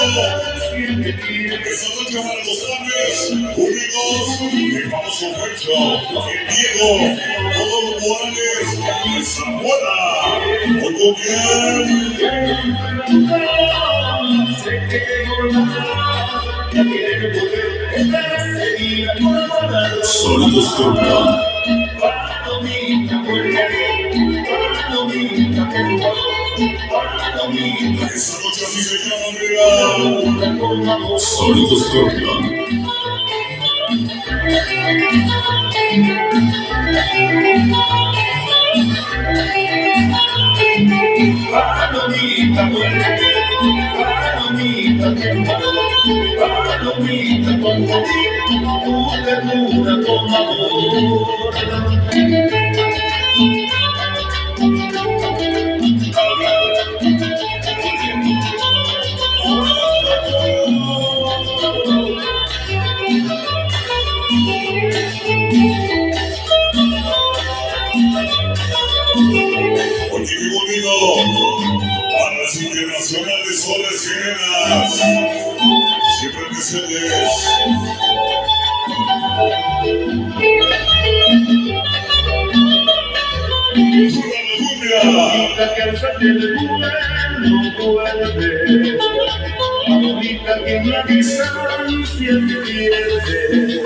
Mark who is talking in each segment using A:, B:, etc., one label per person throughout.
A: Esta noche para los únicos, el famoso el Diego, Morales,
B: Sonido Scorpion.
C: Palomita, vuelve.
A: Mira.
B: Sonido Scorpion.
C: Palomita. Palomita, Palomita, con.
A: Bonito. A las internacionales soles llenas. Siempre presentes. ¡Suba la cumbia!
C: Palomita que del vuelo vuelve. Palomita que en la distancia te pierde.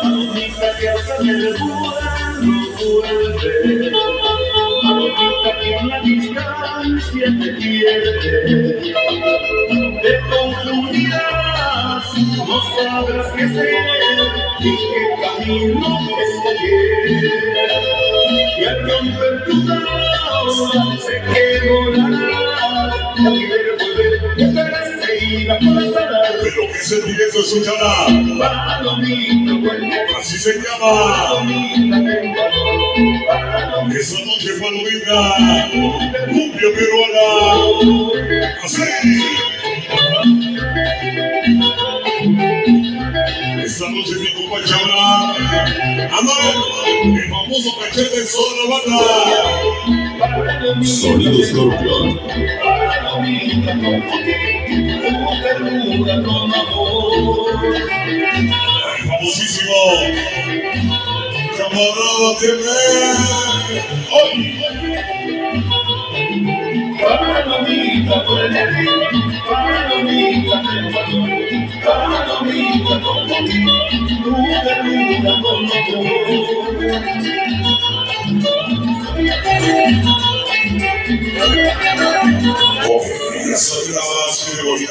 C: Palomita que al salir del vuelo vuelve. Que en la distancia te pierde. Te confundirás, no sabrás qué hacer ni qué camino escoger. Y al romper tu causa se quedó la nada. Ya quiere volver, y estará seguida por.
A: Pero que sentimiento escuchará.
C: Palomita, vuelve.
A: Así se llama.
C: Palomita.
A: Esa noche palomita. Cumbia peruana. Así. Esta noche compa Chabra. Ándale. El famoso cachete de toda la banda.
B: Sonido Scorpion.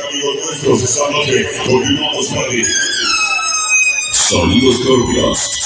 A: Amigos nuestros. Esta noche
B: Scorpion.